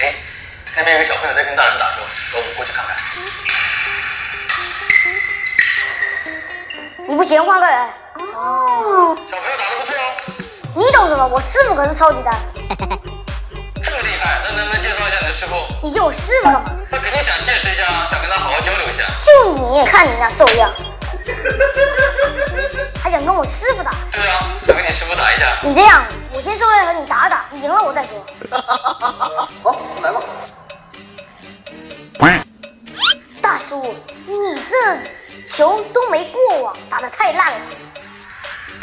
哎，那边有个小朋友在跟大人打球，走，我们过去看看。你不行，换个人。哦，小朋友打得不错哦。你懂什么？我师傅可是超级大。这么厉害，那能不能介绍一下你的师傅？你叫我师傅干嘛？他肯定想见识一下，想跟他好好交流一下。就你，看你那瘦样，还想跟我师傅打？对啊，想跟你师傅打一下。你这样，我先受累和你打打，你赢了我再说。球都没过网，打的太烂了。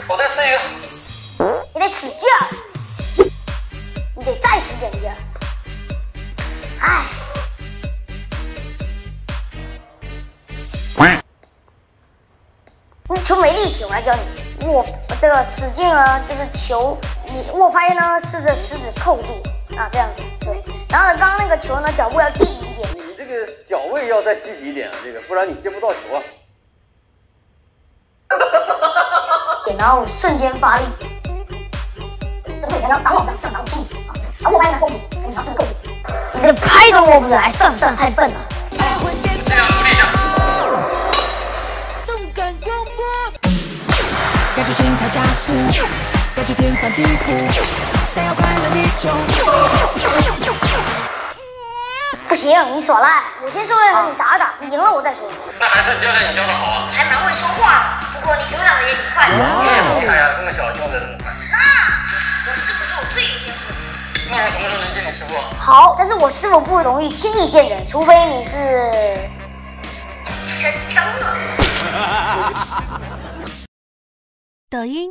我再试一个。你得使劲儿，你得再使点劲儿。哎，你球没力气，我来教你握这个使劲啊，就是球你握拍呢，试着食指扣住啊，这样子对。然后呢，刚刚那个球呢，脚步要积极一点。你这个脚位要再积极一点啊，这个不然你接不到球啊。然后瞬间发力。然后打网上，这样打我心里啊！啊，握拍呢，握不住，你要是够，你这拍都握不住，来，算不算太笨了？尽量努力一下。动感觉心跳加速，感觉天翻地覆，想要快乐你就。不行，你耍赖！我先受累和你打打，你赢了我再说。那还是教练你教的好啊！还蛮会说话，不过你成长的也挺快的。小教的这么快。我师傅是我最有天赋。那我什么时候能见你师傅？好，但是我师傅不容易轻易见人，除非你是 神强乐。抖音。